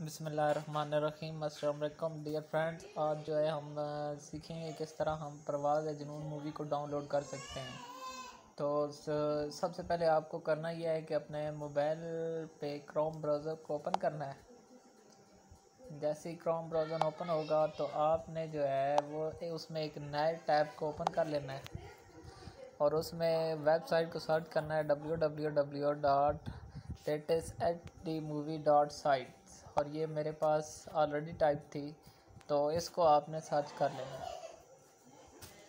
बिसमीम dear friends. आज जो है हम सीखेंगे किस तरह हम परवाज़ जुनून मूवी को डाउनलोड कर सकते हैं। तो सबसे पहले आपको करना यह है कि अपने मोबाइल पे क्रोम ब्राउज़र को ओपन करना है। जैसे ही क्रोम ब्राउज़र ओपन होगा तो आपने जो है वो उसमें एक नए टैब को ओपन कर लेना है। और उसमें वेबसाइट को सर्च करना है W W W dot latest eight D movie dot site और ये मेरे पास ऑलरेडी टाइप थी तो इसको आपने सर्च कर लेना।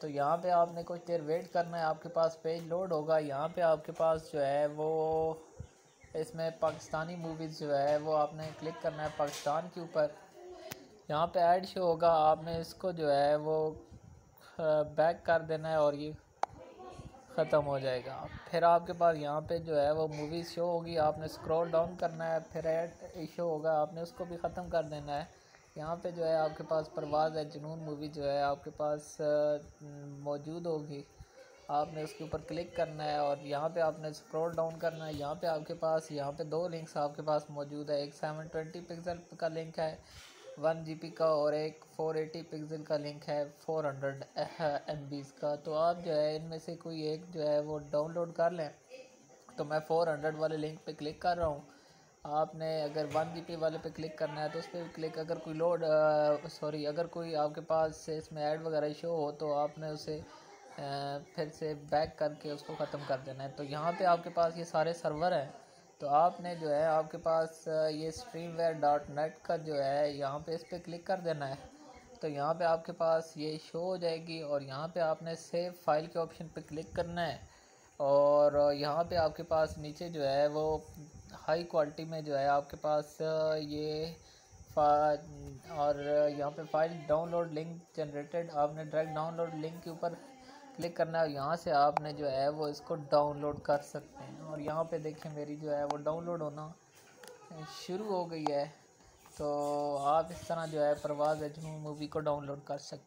तो यहाँ पे आपने कुछ देर वेट करना है, आपके पास पेज लोड होगा। यहाँ पे आपके पास जो है वो इसमें पाकिस्तानी मूवीज़ जो है वो आपने क्लिक करना है पाकिस्तान के ऊपर। यहाँ पे ऐड शो होगा, आपने इसको जो है वो बैक कर देना है और ये ख़त्म हो जाएगा। फिर आपके पास यहाँ पे जो है वो मूवी शो होगी, आपने स्क्रॉल डाउन करना है, फिर एड इशू होगा, आपने उसको भी ख़त्म कर देना है। यहाँ पे जो है आपके पास परवाज़ है, जुनून मूवी जो है आपके पास मौजूद होगी। आपने उसके ऊपर क्लिक करना है और यहाँ पे आपने स्क्रॉल डाउन करना है। यहाँ पे आपके पास, यहाँ पे दो लिंक्स आपके पास मौजूद है। एक सेवन ट्वेंटी पिक्सल का लिंक है वन जीपी का और एक फ़ोर एटी पिक्सल का लिंक है फोर हंड्रेड एम का। तो आप जो है इनमें से कोई एक जो है वो डाउनलोड कर लें। तो मैं फ़ोर हंड्रेड वाले लिंक पे क्लिक कर रहा हूँ। आपने अगर वन जीपी वाले पे क्लिक करना है तो उस पर क्लिक अगर कोई लोड सॉरी अगर कोई आपके पास से इसमें ऐड वगैरह शो हो तो आपने उसे आ, फिर से बैक करके उसको ख़त्म कर देना है। तो यहाँ पे आपके पास ये सारे सर्वर हैं। तो आपने जो है, आपके पास ये स्ट्रीम वेयर डॉट नेट का जो है, यहाँ पे इस पर क्लिक कर देना है। तो यहाँ पे आपके पास ये शो हो जाएगी और यहाँ पे आपने सेव फ़ाइल के ऑप्शन पे क्लिक करना है। और यहाँ पे आपके पास नीचे जो है, वो हाई क्वालिटी में जो है, आपके पास ये और यहाँ पे फ़ाइल डाउनलोड लिंक जनरेटेड आपने डायरेक्ट डाउनलोड लिंक के ऊपर क्लिक करना है और यहाँ से आपने जो है वो इसको डाउनलोड कर सकते हैं। और यहाँ पे देखें मेरी जो है वो डाउनलोड होना शुरू हो गई है। तो आप इस तरह जो है परवाज़ अजनू मूवी को डाउनलोड कर सकते